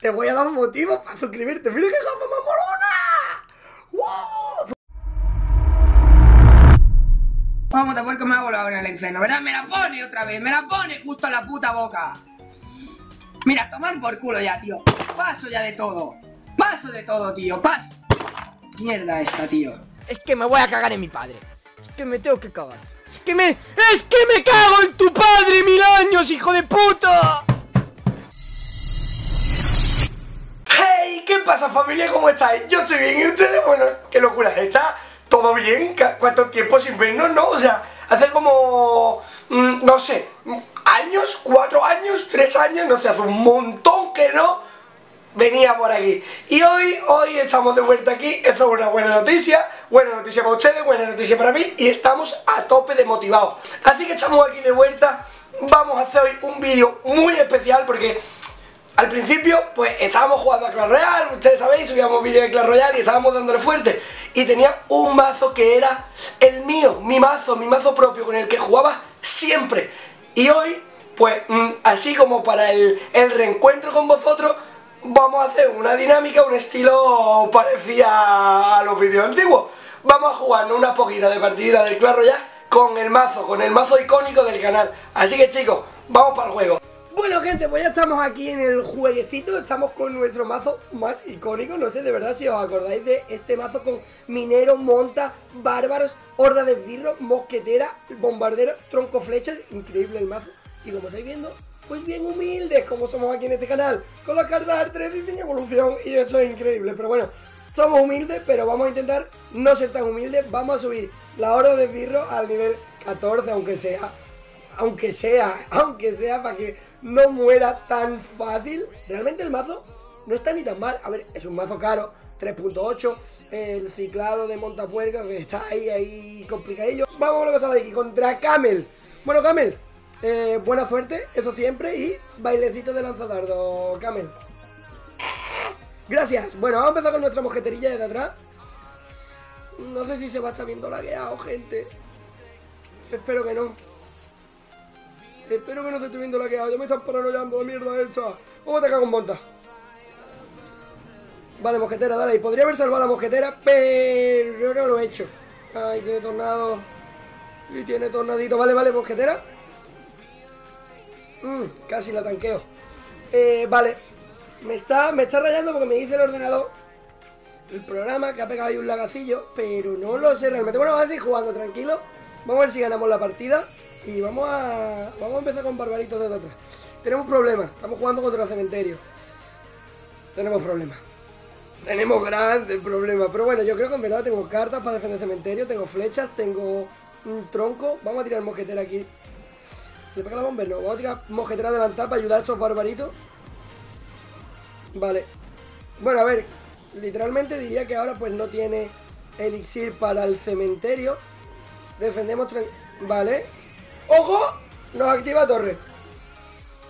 te voy a dar un motivo para suscribirte. ¡Mira qué gafa más morona! ¡Wow! Vamos, te que me ha volado en el infierno, ¿verdad? Me la pone otra vez, me la pone justo en la puta boca. Mira, tomar por culo ya, tío. Paso ya de todo. Paso de todo, tío. Paso. Mierda esta, tío. Es que me voy a cagar en mi padre. Es que me tengo que cagar. Es que me... ¡Es que me cago en tu padre mil años, hijo de puta! Pasa, familia? ¿Cómo estáis? Yo estoy bien. ¿Y ustedes? Bueno, qué locura. ¿Está todo bien? ¿Cuánto tiempo sin vernos, no? O sea, hace como... Mm, no sé, años, cuatro años, tres años, no sé, hace un montón que no venía por aquí. Y hoy, hoy estamos de vuelta aquí, esto es una buena noticia, buena noticia para ustedes, buena noticia para mí, y estamos a tope de motivados. Así que estamos aquí de vuelta, vamos a hacer hoy un vídeo muy especial porque... Al principio, pues estábamos jugando a Clash Royale, ustedes sabéis, subíamos vídeos de Clash Royale y estábamos dándole fuerte. Y tenía un mazo que era el mío, mi mazo, mi mazo propio, con el que jugaba siempre. Y hoy, pues mm, así como para el, reencuentro con vosotros, vamos a hacer una dinámica, un estilo parecía a los vídeos antiguos. Vamos a jugar una poquita de partida del Clash Royale con el mazo, con el mazo icónico del canal. Así que chicos, vamos para el juego. Bueno gente, pues ya estamos aquí en el jueguecito, estamos con nuestro mazo más icónico, no sé de verdad si os acordáis de este mazo con minero, monta, bárbaros, horda de birro, mosquetera, bombardero, tronco flechas, increíble el mazo. Y como estáis viendo, pues bien humildes como somos aquí en este canal, con las cartas 3 y sin evolución, y eso es increíble, pero bueno, somos humildes, pero vamos a intentar no ser tan humildes, vamos a subir la horda de birro al nivel 14, aunque sea, aunque sea, aunque sea, para que no muera tan fácil. Realmente el mazo no está ni tan mal, a ver, es un mazo caro, 3.8, el ciclado de Montapuerca, que está ahí, ahí complicadillo. Vamos a lo que está aquí, contra Camel. Bueno, Camel, eh, buena suerte, eso siempre. Y bailecito de lanzadardo, Camel. Gracias. Bueno, vamos a empezar con nuestra mojeterilla de atrás. No sé si se va a estar viendo lagueado, gente. Espero que no. Espero que no se esté viendo lagueado. Ya me están paranoiando de mierda esa. Vamos a atacar con monta. Vale, mojetera, dale. Podría haber salvado a la mojetera, pero no lo he hecho. Ay, tiene tornado. Y tiene tornadito. Vale, vale, mojetera. Mm, casi la tanqueo. Eh, vale. Me está, me está rayando porque me dice el ordenador, el programa, que ha pegado ahí un lagacillo, pero no lo sé realmente. Bueno, vamos a seguir jugando tranquilo. Vamos a ver si ganamos la partida. Y vamos a, vamos a empezar con Barbaritos desde atrás. Tenemos problemas. Estamos jugando contra el cementerio. Tenemos problemas. Tenemos grandes problemas. Pero bueno, yo creo que en verdad tengo cartas para defender el cementerio. Tengo flechas, tengo un tronco. Vamos a tirar mosquetera aquí ¿Le pega la bomba? No, vamos a tirar mojetera adelantada para ayudar a estos barbaritos. Vale. Bueno, a ver, literalmente diría que ahora pues no tiene elixir para el cementerio. Defendemos... Vale. ¡Ojo! Nos activa torre.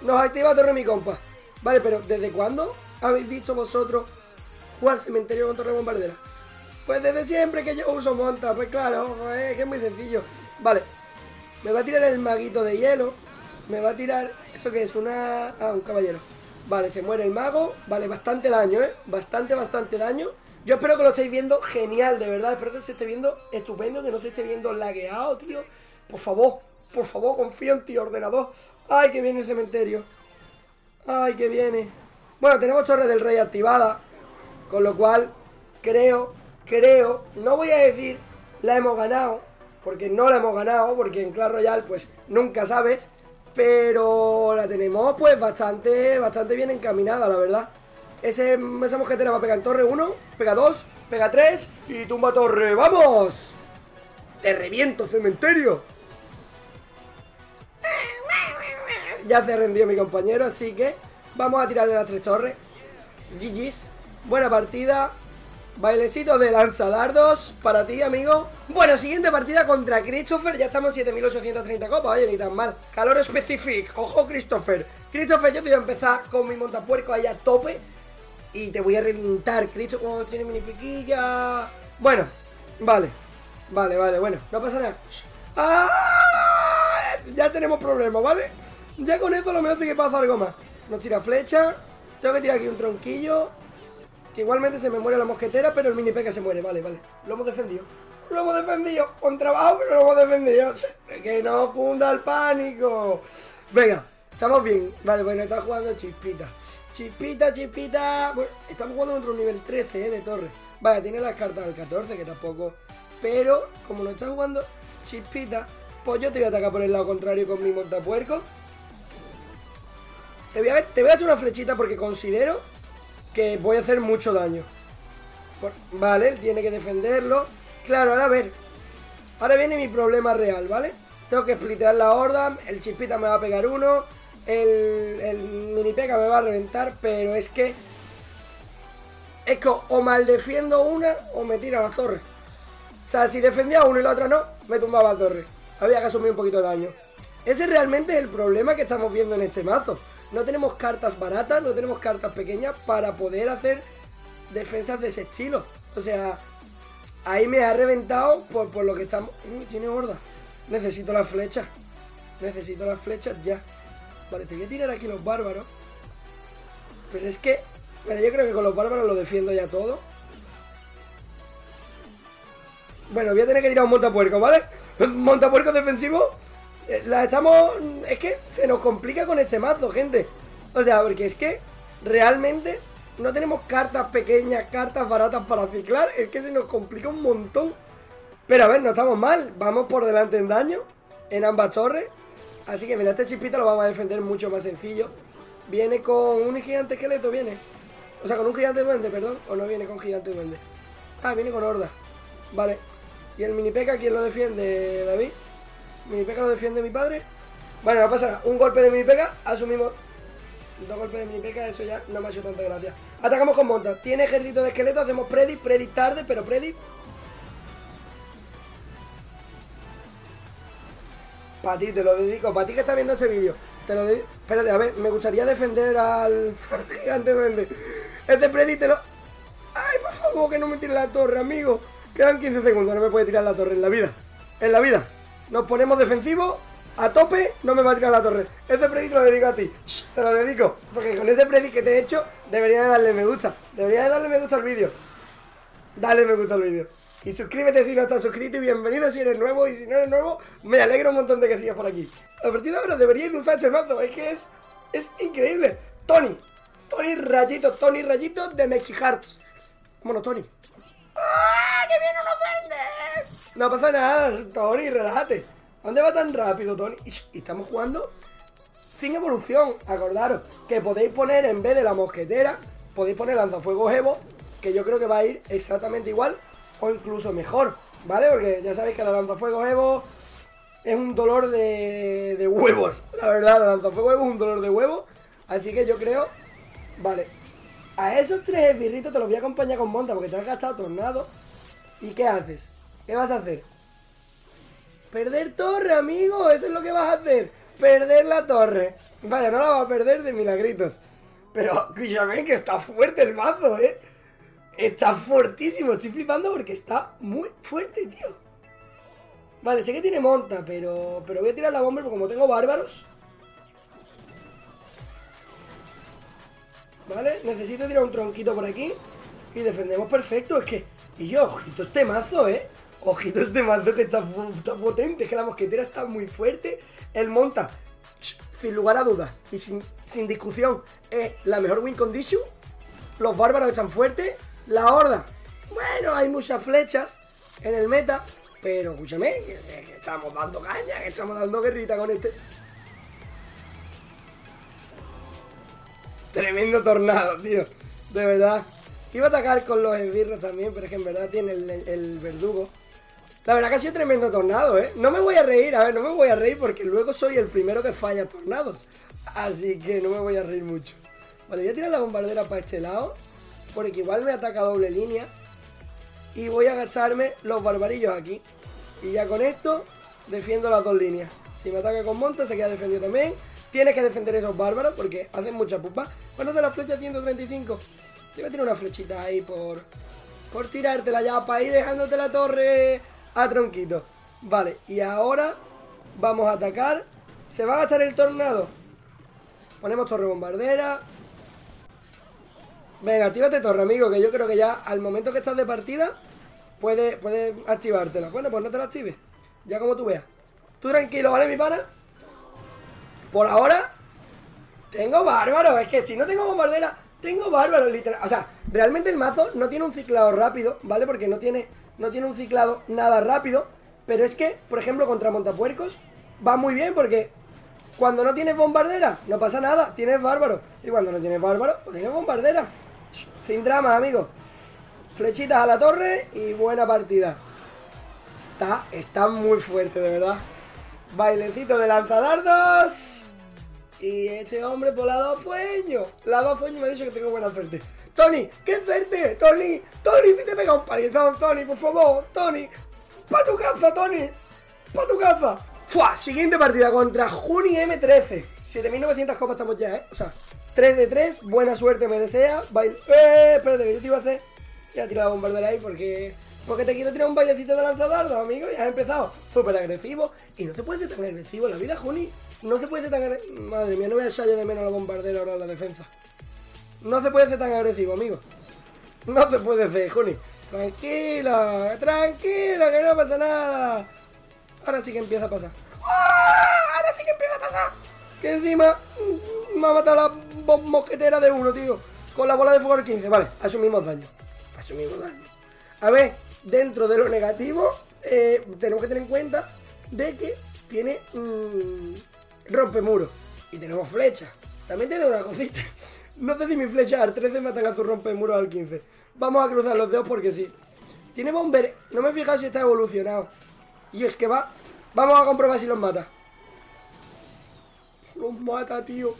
Nos activa torre mi compa. Vale, pero ¿desde cuándo habéis visto vosotros jugar cementerio con torre bombardera? Pues desde siempre que yo uso monta. Pues claro, es que es muy sencillo. Vale, me va a tirar el maguito de hielo. Me va a tirar... ¿Eso qué es? Una... Ah, un caballero. Vale, se muere el mago. Vale, bastante daño, ¿eh? Bastante, bastante daño. Yo espero que lo estéis viendo genial, de verdad. Espero que se esté viendo estupendo, que no se esté viendo lagueado, tío. Por favor, por favor, confío en ti, ordenador. Ay, que viene el cementerio. Ay, que viene. Bueno, tenemos Torre del Rey activada. Con lo cual, creo, creo, no voy a decir la hemos ganado, porque no la hemos ganado, porque en Clash Royale pues nunca sabes, pero la tenemos pues bastante, bastante bien encaminada, la verdad. Ese, esa mojetera va a pegar en torre 1, pega 2, pega 3 y tumba torre. ¡Vamos! ¡Te reviento, cementerio! Ya se rendió mi compañero, así que vamos a tirarle las tres torres. GG's. Buena partida. Bailecito de lanzadardos para ti, amigo. Bueno, siguiente partida contra Christopher. Ya estamos 7830 copas, oye, ni tan mal. Calor específico. Ojo, Christopher. Christopher, yo te voy a empezar con mi montapuerco ahí a tope. Y te voy a reventar. Christopher, como tiene mini piquilla. Bueno, vale. Vale, vale, bueno, no pasa nada. ¡Ah! Ya tenemos problemas, ¿vale? Ya con esto lo mejor hace que pasa algo más. Nos tira flecha. Tengo que tirar aquí un tronquillo. Que igualmente se me muere la mosquetera, pero el mini peca se muere. Vale, vale. Lo hemos defendido. Lo hemos defendido. Con trabajo, pero lo hemos defendido. Que no cunda el pánico. Venga, estamos bien. Vale, bueno, está jugando chispita. Chispita, chispita. Bueno, estamos jugando contra un nivel 13, ¿eh? De torre. Vale, tiene las cartas del 14, que tampoco. Pero, como no está jugando chispita, pues yo te voy a atacar por el lado contrario con mi montapuerco. Te voy, a, te voy a echar una flechita porque considero que voy a hacer mucho daño. vale, él tiene que defenderlo. Claro, ahora a ver. Ahora viene mi problema real, ¿vale? Tengo que splitear la horda, el chispita me va a pegar uno, el, mini pega me va a reventar, pero es que... Es que o mal defiendo una o me tira la torre. O sea, si defendía uno y la otra no, me tumbaba la torre. Había que asumir un poquito de daño. Ese realmente es el problema que estamos viendo en este mazo. No tenemos cartas baratas, no tenemos cartas pequeñas para poder hacer defensas de ese estilo. O sea, ahí me ha reventado por, por lo que estamos... Uy, tiene horda. Necesito las flechas. Necesito las flechas ya. Vale, te voy a tirar aquí los bárbaros. Pero es que... Mira, yo creo que con los bárbaros lo defiendo ya todo. Bueno, voy a tener que tirar un montapuerco, ¿vale? Montapuerco defensivo la echamos... Es que se nos complica con este mazo, gente. O sea, porque es que realmente no tenemos cartas pequeñas, cartas baratas para ciclar. Es que se nos complica un montón. Pero a ver, no estamos mal. Vamos por delante en daño en ambas torres. Así que mira, este chispita lo vamos a defender mucho más sencillo. Viene con un gigante esqueleto, viene. O sea, con un gigante duende, perdón. O no viene con gigante duende. Ah, viene con horda. Vale. ¿Y el mini peca quién lo defiende, David? Mini pega lo defiende mi padre. Bueno, no pasa nada. Un golpe de mini pega, asumimos. Dos golpes de mini pega, eso ya no me ha hecho tanta gracia. Atacamos con monta. Tiene ejército de esqueletos, hacemos predict, predict tarde, pero predict. Para ti, te lo dedico. Para ti que estás viendo este vídeo. Te lo dedico. Espérate, a ver, me gustaría defender al, gigante duende. Este predict te lo. Ay, por favor, que no me tire la torre, amigo. Quedan 15 segundos, no me puede tirar la torre en la vida. En la vida. Nos ponemos defensivos a tope, no me va a tirar la torre. Ese predic lo dedico a ti. Te lo dedico. Porque con ese predic que te he hecho, debería de darle me gusta. Debería de darle me gusta al vídeo. Dale me gusta al vídeo. Y suscríbete si no estás suscrito y bienvenido si eres nuevo. Y si no eres nuevo, me alegro un montón de que sigas por aquí. A partir de ahora deberíais de usar ese mazo. Es que es, es increíble. Tony. Tony Rayito. Tony Rayito de Mexi Hearts. Vámonos, Tony. ¡Ah! ¡Que viene unos duendes! No pasa nada, Tony, relájate. ¿Dónde va tan rápido, Tony? Y estamos jugando sin evolución. Acordaros que podéis poner en vez de la mosquetera, podéis poner lanzafuegos Evo, que yo creo que va a ir exactamente igual o incluso mejor, ¿vale? Porque ya sabéis que la lanzafuegos Evo es un dolor de, de huevos. La verdad, la lanzafuegos Evo es un dolor de huevos. Así que yo creo... Vale. A esos tres birritos te los voy a acompañar con monta porque te has gastado tornado. ¿Y qué haces? ¿Qué vas a hacer? Perder torre, amigo. Eso es lo que vas a hacer. Perder la torre. Vaya, no la va a perder de milagritos. Pero, escúchame, que está fuerte el mazo, ¿eh? Está fuertísimo. Estoy flipando porque está muy fuerte, tío. Vale, sé que tiene monta, pero, pero voy a tirar la bomba porque como tengo bárbaros... Vale, necesito tirar un tronquito por aquí y defendemos perfecto. Es que, y yo, ojito este mazo, ¿eh? Ojito este mazo que está, potente, es que la mosquetera está muy fuerte. El monta, sin lugar a dudas y sin, discusión, es la mejor win condition. Los bárbaros están fuertes. La horda, bueno, hay muchas flechas en el meta. Pero escúchame, que, estamos dando caña, que estamos dando guerrita con este. Tremendo tornado, tío. De verdad. Iba a atacar con los esbirros también, pero es que en verdad tiene el verdugo. La verdad que ha sido tremendo tornado, ¿eh? No me voy a reír, a ver, no me voy a reír porque luego soy el primero que falla tornados. Así que no me voy a reír mucho. Vale, voy a tirar la bombardera para este lado. Porque igual me ataca doble línea. Y voy a agacharme los barbarillos aquí. Y ya con esto defiendo las dos líneas. Si me ataca con monta se queda defendido también. Tienes que defender esos bárbaros porque hacen mucha pupa. ¿Cuándo de la flecha 135? Te voy a tirar una flechita ahí por, por tirártela ya para ir dejándote la torre a tronquito. Vale, y ahora vamos a atacar. ¿Se va a gastar el tornado? Ponemos torre bombardera. Venga, actívate torre, amigo, que yo creo que ya al momento que estás de partida puedes puede activártela. Bueno, pues no te la actives. Ya como tú veas. Tú tranquilo, ¿vale, mi pana? Por ahora tengo bárbaro. Es que si no tengo bombardera, tengo bárbaro, literal. O sea, realmente el mazo no tiene un ciclado rápido, ¿vale? Porque no tiene, no tiene un ciclado nada rápido. Pero es que, por ejemplo, contra montapuercos va muy bien porque cuando no tienes bombardera, no pasa nada, tienes bárbaro. Y cuando no tienes bárbaro, pues tienes bombardera. Sin drama, amigo. Flechitas a la torre y buena partida. Está, está muy fuerte, de verdad. Bailecito de lanzadardos. Y este hombre por la dos fueño. La dos fueño me ha dicho que tengo buena suerte. Tony, qué suerte, Tony. Tony, te pega un palizón, Tony, por favor. Tony, pa' tu casa, Tony. Pa' tu casa. Fua, siguiente partida contra Juni M13. 7900 copas estamos ya, ¿eh? O sea, 3 de 3, buena suerte me desea. Baile. ¡Eh! Espérate, que yo te iba a hacer. Ya tirado la bombardera ahí porque. Porque te quiero tirar un bailecito de lanzadardo, amigo. Ya has empezado súper agresivo. Y no se puede ser tan agresivo en la vida, Juni. No se puede ser tan agresivo. Madre mía, no voy a echar de menos la bombardera ahora en la defensa. No se puede ser tan agresivo, amigo. No se puede ser, Juni. Tranquila, tranquila, que no pasa nada. Ahora sí que empieza a pasar. ¡Ah! Ahora sí que empieza a pasar. Que encima me ha matado la mosquetera de uno, tío. Con la bola de fuego al 15. Vale, asumimos daño. Asumimos daño. A ver, dentro de lo negativo, eh, tenemos que tener en cuenta de que tiene mmm, rompemuro. Y tenemos flechas. También tiene una cosita. No sé si mis flechas al 13 matan a su rompemuro al 15. Vamos a cruzar los dedos porque sí. Tiene bomber. No me he fijado si está evolucionado. Y es que va. Vamos a comprobar si los mata. Los mata, tío.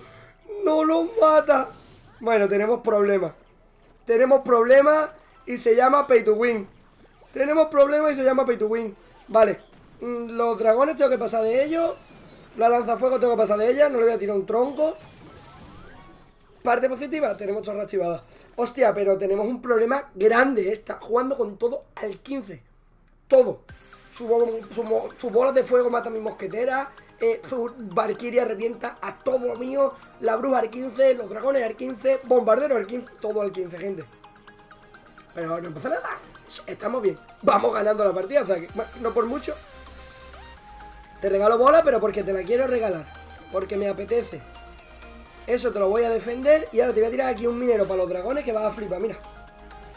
No los mata. Bueno, tenemos problemas. Tenemos problemas y se llama Pay to Win. Tenemos problemas y se llama Pay to Win. Vale. Mm, los dragones tengo que pasar de ellos. La lanzafuego tengo que pasar de ella. No le voy a tirar un tronco. Parte positiva, tenemos torre activada. Hostia, pero tenemos un problema grande. Está jugando con todo al 15. Todo. Su, su, su bola de fuego mata a mi mosquetera. Eh, su Valkyria revienta a todo lo mío. La bruja al 15, los dragones al 15, bombardero al 15, todo al 15, gente. Pero no pasa nada. Estamos bien. Vamos ganando la partida. O sea, que, no por mucho. Te regalo bola, pero porque te la quiero regalar. Porque me apetece. Eso te lo voy a defender. Y ahora te voy a tirar aquí un minero para los dragones que vas a flipar. Mira.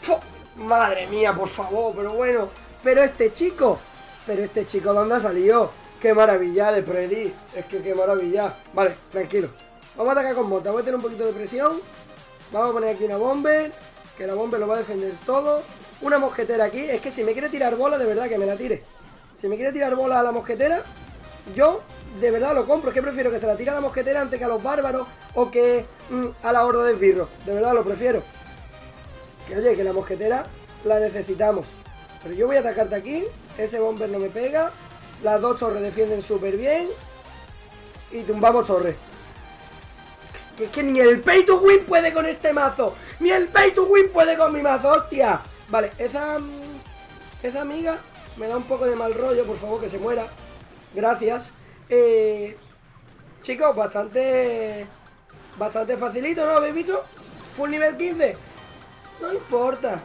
¡Fua! Madre mía, por favor. Pero bueno. Pero este chico. Pero este chico, ¿dónde ha salido? ¡Qué maravilla de Predi! Es que qué maravilla. Vale, tranquilo. Vamos a atacar con bota. Voy a tener un poquito de presión. Vamos a poner aquí una bomber. Que la bomber lo va a defender todo. Una mosquetera aquí. Es que si me quiere tirar bola, de verdad que me la tire. Si me quiere tirar bola a la mosquetera, yo de verdad lo compro. Es que prefiero que se la tire a la mosquetera antes que a los bárbaros o que mm, a la horda de esbirros. De verdad lo prefiero. Que oye, que la mosquetera la necesitamos. Pero yo voy a atacarte aquí. Ese bomber no me pega. Las dos torres defienden súper bien. Y tumbamos torres. Es que, que, ni el pay to win puede con este mazo. Ni el pay to win puede con mi mazo, hostia. Vale, esa... Esa amiga me da un poco de mal rollo, por favor, que se muera. Gracias. Eh, chicos, bastante... Bastante facilito, ¿no? ¿Habéis visto? Full nivel 15. No importa.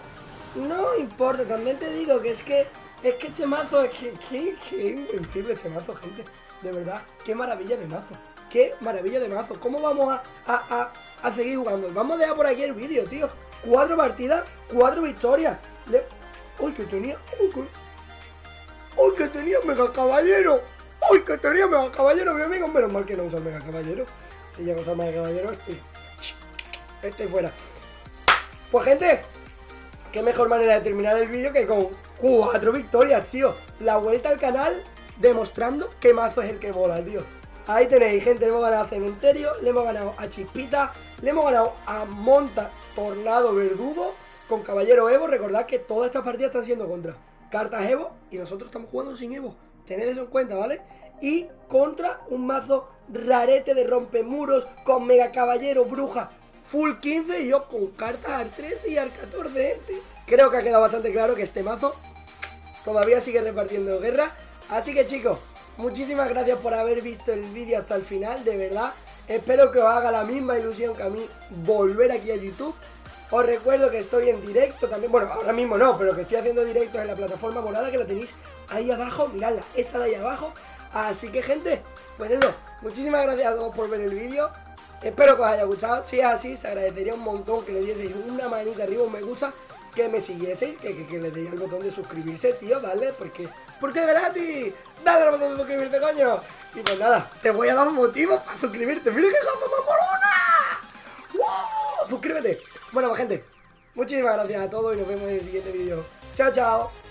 No importa. También te digo que es que... Es que este mazo es que... Qué, qué invencible este mazo, gente. De verdad, qué maravilla de mazo. Qué maravilla de mazo. ¿Cómo vamos a, a, a, a seguir jugando? Vamos a dejar por aquí el vídeo, tío. Cuatro partidas, cuatro victorias. Le... ¡Uy, que tenía! ¡Uy, que... ¡Uy, que tenía mega caballero! ¡Uy, que tenía mega caballero, mi amigo! Menos mal que no usa mega caballero. Si ya usa el mega caballero, estoy... Estoy fuera. Pues, gente, qué mejor manera de terminar el vídeo que con cuatro victorias, tío. La vuelta al canal demostrando qué mazo es el que mola, tío. Ahí tenéis, gente, le hemos ganado a Cementerio, le hemos ganado a Chispita, le hemos ganado a Monta Tornado Verdugo con Caballero Evo. Recordad que todas estas partidas están siendo contra cartas Evo y nosotros estamos jugando sin Evo. Tened eso en cuenta, ¿vale? Y contra un mazo rarete de rompemuros con Mega Caballero Bruja full 15 y yo con cartas al 13 y al 14, gente. Creo que ha quedado bastante claro que este mazo todavía sigue repartiendo guerra. Así que chicos, muchísimas gracias por haber visto el vídeo hasta el final, de verdad. Espero que os haga la misma ilusión que a mí volver aquí a YouTube. Os recuerdo que estoy en directo también, bueno, ahora mismo no, pero que estoy haciendo directos en la plataforma morada que la tenéis ahí abajo, miradla, esa de ahí abajo. Así que gente, pues eso, muchísimas gracias a todos por ver el vídeo. Espero que os haya gustado, si es así, se agradecería un montón que le dieseis una manita arriba, un me gusta, que me siguieseis, que, que, le deis al botón de suscribirse, tío, dale, porque, porque es gratis. Dale al botón de suscribirte, coño. Y pues nada, te voy a dar un motivo para suscribirte. ¡Mira qué gafa más morona! ¡Wow! Suscríbete. Bueno, pues gente, muchísimas gracias a todos y nos vemos en el siguiente vídeo. Chao, chao.